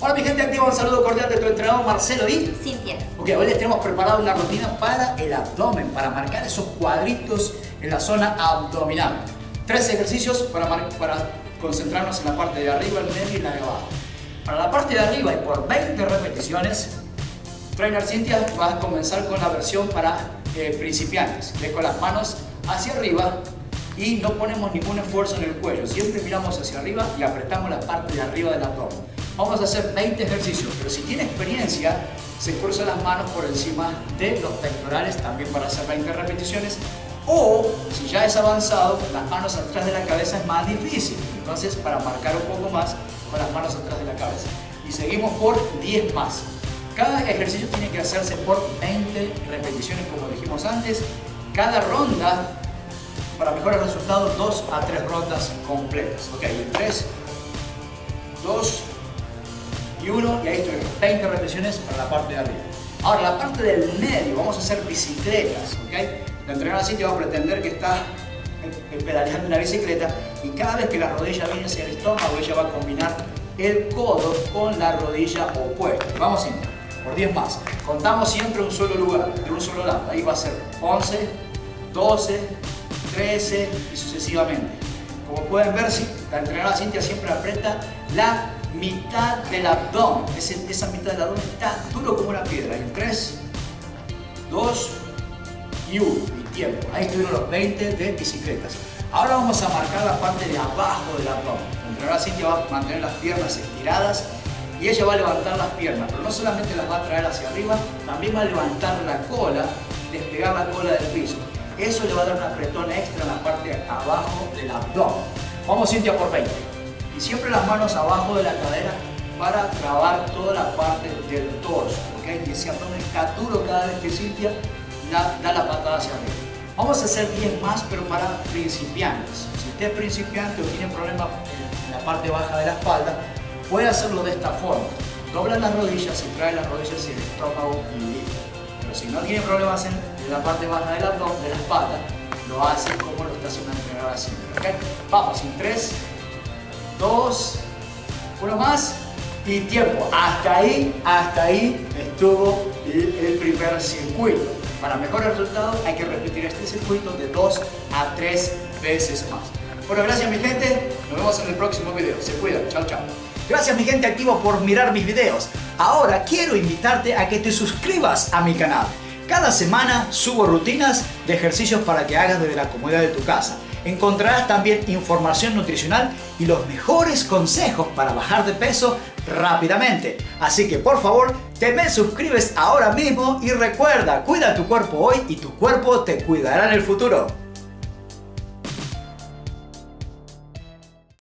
Hola mi gente activa, un saludo cordial de tu entrenador Marcelo y Cintia. Ok, hoy les tenemos preparado una rutina para el abdomen, para marcar esos cuadritos en la zona abdominal. Tres ejercicios para, para concentrarnos en la parte de arriba, el medio y la de abajo. Para la parte de arriba y por 20 repeticiones, Trainer Cintia va a comenzar con la versión para eh, principiantes. De con las manos hacia arriba y no ponemos ningún esfuerzo en el cuello. Siempre miramos hacia arriba y apretamos la parte de arriba del abdomen. Vamos a hacer 20 ejercicios, pero si tiene experiencia, se cruza las manos por encima de los pectorales también para hacer 20 repeticiones. O si ya es avanzado, las manos atrás de la cabeza es más difícil. Entonces, para marcar un poco más, con las manos atrás de la cabeza. Y seguimos por 10 más. Cada ejercicio tiene que hacerse por 20 repeticiones, como dijimos antes. Cada ronda, para mejores resultados, 2 a 3 rondas completas. Ok, 3, 2, y ahí estoy, 20 repeticiones para la parte de arriba. Ahora, la parte del medio, vamos a hacer bicicletas, ¿ok? La entrenadora Cintia va a pretender que está pedaleando una bicicleta y cada vez que la rodilla viene hacia el estómago, ella va a combinar el codo con la rodilla opuesta. Vamos Cintia, por 10 más. Contamos siempre un solo lugar, de un solo lado. Ahí va a ser 11, 12, 13 y sucesivamente. Como pueden ver, la entrenadora Cintia siempre aprieta la mitad del abdomen. esa mitad del abdomen está duro como una piedra. En 3, 2 y 1. Y tiempo. Ahí estuvieron los 20 de bicicletas. Ahora vamos a marcar la parte de abajo del abdomen. La entrenadora Cintia va a mantener las piernas estiradas y ella va a levantar las piernas, pero no solamente las va a traer hacia arriba, también va a levantar la cola, despegar la cola del piso. Eso le va a dar un apretón extra en la parte de abajo del abdomen. Vamos Cintia por 20 y siempre las manos abajo de la cadera para trabar toda la parte del torso, ¿ok? Y ese abdomen está duro cada vez que Cintia da, la patada hacia arriba. Vamos a hacer 10 más, pero para principiantes. Si usted es principiante o tiene problemas en la parte baja de la espalda, puede hacerlo de esta forma. Dobla las rodillas y trae las rodillas y el estómago y listo. Pero si no tiene problemas en, la parte baja del abdomen, de la espalda, lo hace como lo está haciendo el entrenador así. ¿okay? Vamos, en 3, dos, uno más y tiempo. Hasta ahí, hasta ahí estuvo el, primer circuito. Para mejores resultados hay que repetir este circuito de dos a tres veces más. Bueno, gracias mi gente. Nos vemos en el próximo video. Se cuidan. Chao, chao. Gracias mi gente activo por mirar mis videos. Ahora quiero invitarte a que te suscribas a mi canal. Cada semana subo rutinas de ejercicios para que hagas desde la comodidad de tu casa encontrarás también información nutricional y los mejores consejos para bajar de peso rápidamente. Así que por favor, te me suscribes ahora mismo y recuerda, cuida tu cuerpo hoy y tu cuerpo te cuidará en el futuro.